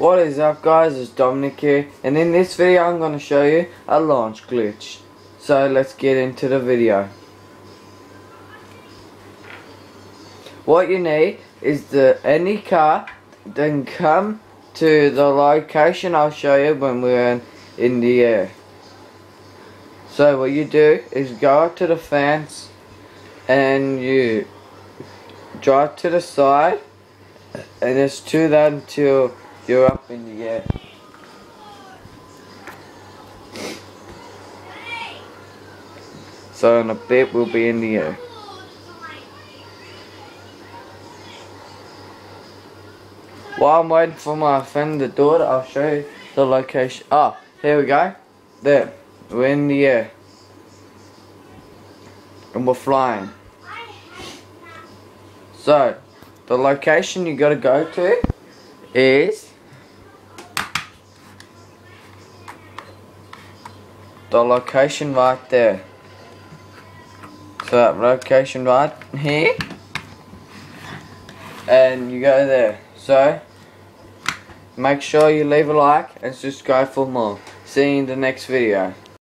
What is up guys, it's Dominic here and in this video I'm going to show you a launch glitch. So let's get into the video. What you need is the any car then come to the location I'll show you when we're in, in the air. So what you do is go up to the fence and you drive to the side and it's to that until you're up in the air. So in a bit we'll be in the air. While I'm waiting for my friend to do it, I'll show you the location. Ah, here we go. There. We're in the air. And we're flying. So, the location you gotta go to is the location right there. So that location right here and you go there. So make sure you leave a like and subscribe for more. See you in the next video.